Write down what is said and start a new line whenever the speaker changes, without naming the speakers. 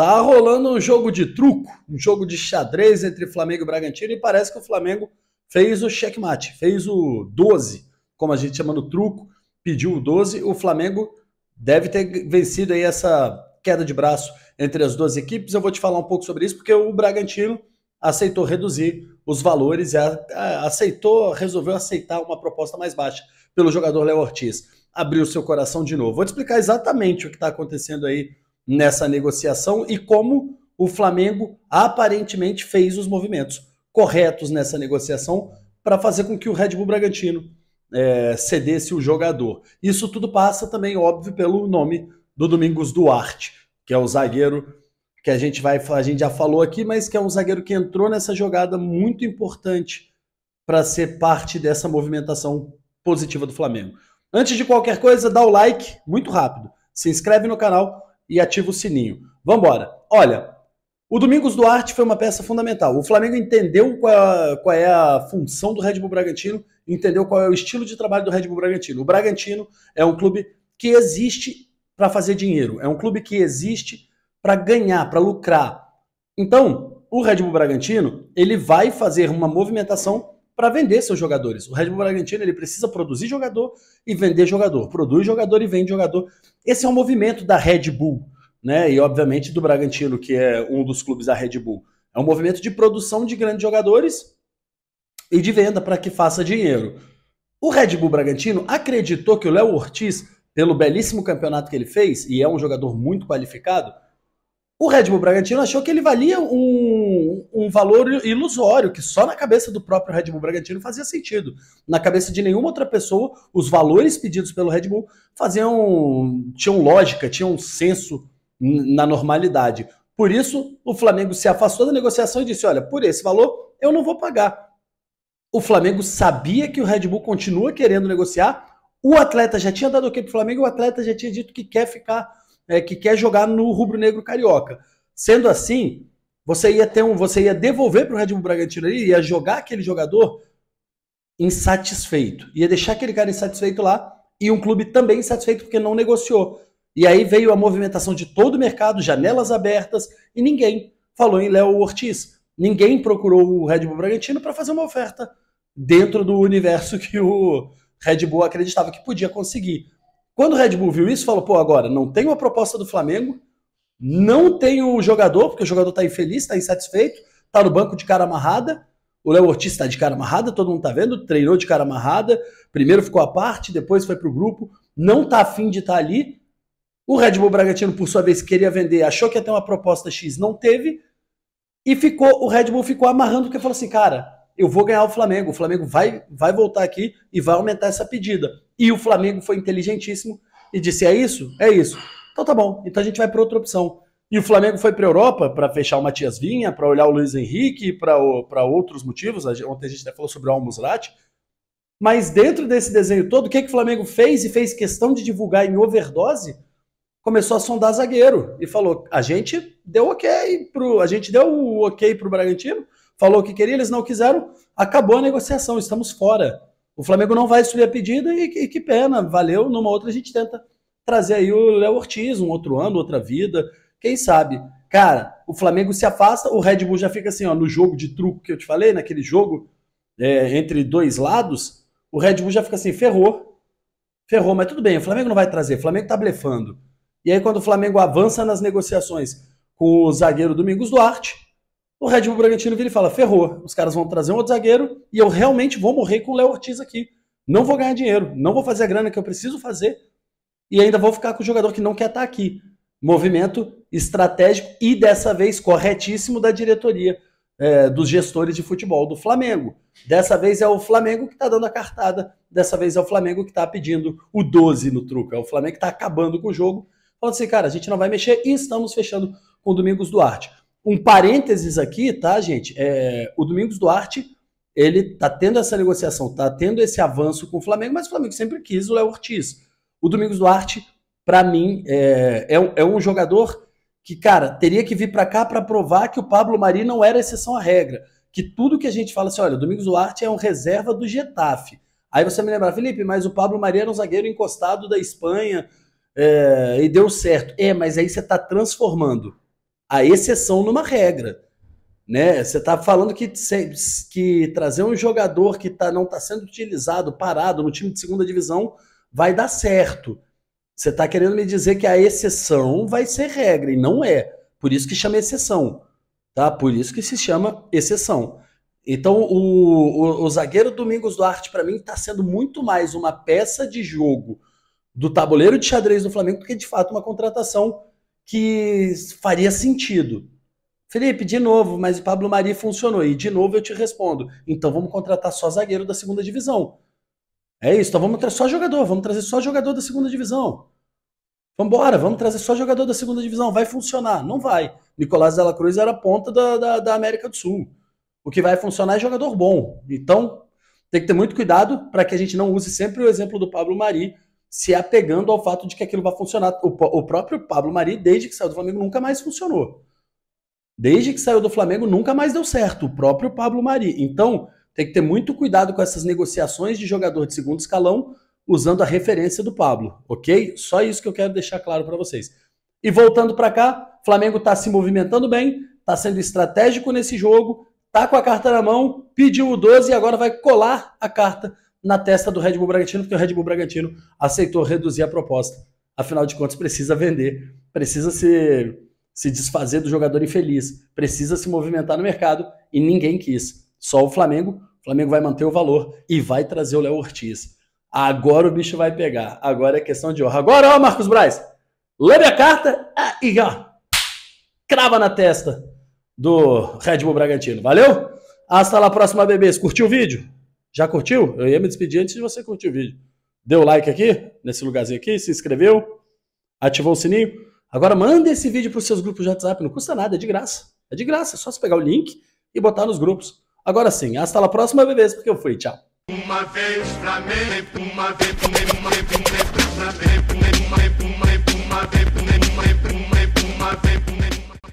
Tá rolando um jogo de truco, um jogo de xadrez entre Flamengo e Bragantino e parece que o Flamengo fez o checkmate, fez o 12, como a gente chama no truco, pediu o 12. O Flamengo deve ter vencido aí essa queda de braço entre as duas equipes. Eu vou te falar um pouco sobre isso porque o Bragantino aceitou reduzir os valores aceitou, resolveu aceitar uma proposta mais baixa pelo jogador Léo Ortiz. Abriu seu coração de novo. Vou te explicar exatamente o que está acontecendo aí nessa negociação e como o Flamengo aparentemente fez os movimentos corretos nessa negociação para fazer com que o Red Bull Bragantino é, cedesse o jogador. Isso tudo passa também, óbvio, pelo nome do Domingos Duarte, que é o zagueiro que a gente vai, a gente já falou aqui, mas que é um zagueiro que entrou nessa jogada muito importante para ser parte dessa movimentação positiva do Flamengo. Antes de qualquer coisa, dá o like muito rápido, se inscreve no canal e ativa o sininho. Vamos embora. Olha, o Domingos Duarte foi uma peça fundamental. O Flamengo entendeu qual é, qual é, a função do Red Bull Bragantino, entendeu qual é o estilo de trabalho do Red Bull Bragantino. O Bragantino é um clube que existe para fazer dinheiro, é um clube que existe para ganhar, para lucrar. Então, o Red Bull Bragantino ele vai fazer uma movimentação para vender seus jogadores. O Red Bull Bragantino ele precisa produzir jogador e vender jogador, produz jogador e vende jogador. Esse é o movimento da Red Bull, né? E obviamente do Bragantino, que é um dos clubes da Red Bull. É um movimento de produção de grandes jogadores e de venda para que faça dinheiro. O Red Bull Bragantino acreditou que o Léo Ortiz, pelo belíssimo campeonato que ele fez, e é um jogador muito qualificado, o Red Bull Bragantino achou que ele valia um, um valor ilusório, que só na cabeça do próprio Red Bull Bragantino fazia sentido. Na cabeça de nenhuma outra pessoa, os valores pedidos pelo Red Bull faziam. tinham lógica, tinham senso na normalidade. Por isso, o Flamengo se afastou da negociação e disse: olha, por esse valor eu não vou pagar. O Flamengo sabia que o Red Bull continua querendo negociar. O atleta já tinha dado o okay para o Flamengo, o atleta já tinha dito que quer ficar é, que quer jogar no rubro-negro carioca. Sendo assim, você ia ter um, você ia devolver para o Red Bull Bragantino ali, ia jogar aquele jogador insatisfeito, ia deixar aquele cara insatisfeito lá e um clube também insatisfeito porque não negociou. E aí veio a movimentação de todo o mercado, janelas abertas e ninguém falou em Léo Ortiz. Ninguém procurou o Red Bull Bragantino para fazer uma oferta dentro do universo que o Red Bull acreditava que podia conseguir. Quando o Red Bull viu isso, falou: pô, agora não tem uma proposta do Flamengo, não tem o jogador, porque o jogador está infeliz, está insatisfeito, está no banco de cara amarrada. O Léo Ortiz está de cara amarrada, todo mundo está vendo, treinou de cara amarrada. Primeiro ficou à parte, depois foi para o grupo, não está afim de estar tá ali. O Red Bull Bragantino, por sua vez, queria vender, achou que ia ter uma proposta X, não teve. E ficou, o Red Bull ficou amarrando, porque falou assim, cara, eu vou ganhar o Flamengo. O Flamengo vai, vai voltar aqui e vai aumentar essa pedida. E o Flamengo foi inteligentíssimo e disse: é isso? É isso. Então tá bom, então a gente vai para outra opção. E o Flamengo foi para a Europa para fechar o Matias Vinha, para olhar o Luiz Henrique, para outros motivos. Ontem a gente até falou sobre o Almusrati. Mas dentro desse desenho todo, o que, que o Flamengo fez e fez questão de divulgar em overdose? Começou a sondar zagueiro e falou: a gente deu ok pro, a gente deu o ok pro Bragantino, falou que queria, eles não quiseram, acabou a negociação, estamos fora. O Flamengo não vai subir a pedida e, e que pena, valeu. Numa outra a gente tenta trazer aí o Léo Ortiz, um outro ano, outra vida, quem sabe. Cara, o Flamengo se afasta, o Red Bull já fica assim, ó, no jogo de truco que eu te falei, naquele jogo é, entre dois lados, o Red Bull já fica assim, ferrou, ferrou, mas tudo bem, o Flamengo não vai trazer, o Flamengo tá blefando. E aí quando o Flamengo avança nas negociações com o zagueiro Domingos Duarte, o Red Bull Bragantino vira e fala: ferrou, os caras vão trazer um outro zagueiro e eu realmente vou morrer com o Léo Ortiz aqui. Não vou ganhar dinheiro, não vou fazer a grana que eu preciso fazer e ainda vou ficar com o jogador que não quer estar aqui. Movimento estratégico e dessa vez corretíssimo da diretoria é, dos gestores de futebol do Flamengo. Dessa vez é o Flamengo que está dando a cartada, dessa vez é o Flamengo que está pedindo o 12 no truco, é o Flamengo que está acabando com o jogo, falando assim, cara, a gente não vai mexer e estamos fechando com o Domingos Duarte. Um parênteses aqui, tá, gente? É, o Domingos Duarte, ele tá tendo essa negociação, tá tendo esse avanço com o Flamengo, mas o Flamengo sempre quis o Léo Ortiz. O Domingos Duarte, para mim, é, é, um, é, um, jogador que, cara, teria que vir para cá para provar que o Pablo Mari não era exceção à regra. Que tudo que a gente fala assim, olha, o Domingos Duarte é um reserva do Getafe. Aí você me lembra, Felipe, mas o Pablo Mari era um zagueiro encostado da Espanha é, e deu certo. É, mas aí você está transformando a exceção numa regra. Né? Você está falando que, que trazer um jogador que tá, não está sendo utilizado, parado no time de segunda divisão, vai dar certo. Você está querendo me dizer que a exceção vai ser regra, e não é. Por isso que chama exceção. Tá? Por isso que se chama exceção. Então, o, o, o zagueiro Domingos Duarte, para mim, está sendo muito mais uma peça de jogo do tabuleiro de xadrez do Flamengo do que, de fato, uma contratação que faria sentido. Felipe, de novo, mas o Pablo Mari funcionou. E de novo eu te respondo. Então vamos contratar só zagueiro da segunda divisão. É isso, então vamos trazer só jogador, vamos trazer só jogador da segunda divisão. Vamos embora, vamos trazer só jogador da segunda divisão. Vai funcionar? Não vai. Nicolás Dela Cruz era ponta da, da, da América do Sul. O que vai funcionar é jogador bom. Então, tem que ter muito cuidado para que a gente não use sempre o exemplo do Pablo Mari se apegando ao fato de que aquilo vai funcionar. O, o próprio Pablo Mari, desde que saiu do Flamengo, nunca mais funcionou. Desde que saiu do Flamengo, nunca mais deu certo. O próprio Pablo Mari. Então, tem que ter muito cuidado com essas negociações de jogador de segundo escalão, usando a referência do Pablo, ok? Só isso que eu quero deixar claro para vocês. E voltando para cá, Flamengo está se movimentando bem, está sendo estratégico nesse jogo, tá com a carta na mão, pediu o 12 e agora vai colar a carta na testa do Red Bull Bragantino, porque o Red Bull Bragantino aceitou reduzir a proposta. Afinal de contas, precisa vender, precisa se, se desfazer do jogador infeliz, precisa se movimentar no mercado e ninguém quis. Só o Flamengo. O Flamengo vai manter o valor e vai trazer o Léo Ortiz. Agora o bicho vai pegar. Agora é questão de honra. Agora, ó, Marcos Braz, leve a carta ah, e ó, crava na testa do Red Bull Bragantino. Valeu? Hasta lá, próxima, bebês. Curtiu o vídeo? Já curtiu? Eu ia me despedir antes de você curtir o vídeo. Deu like aqui, nesse lugarzinho aqui, se inscreveu, ativou o sininho. Agora manda esse vídeo para os seus grupos de WhatsApp, não custa nada, é de graça. É de graça, é só você pegar o link e botar nos grupos. Agora sim, hasta lá próxima vez, porque eu fui. Tchau. Uma vez Flamengo, uma vez, uma vez, uma vez, uma vez,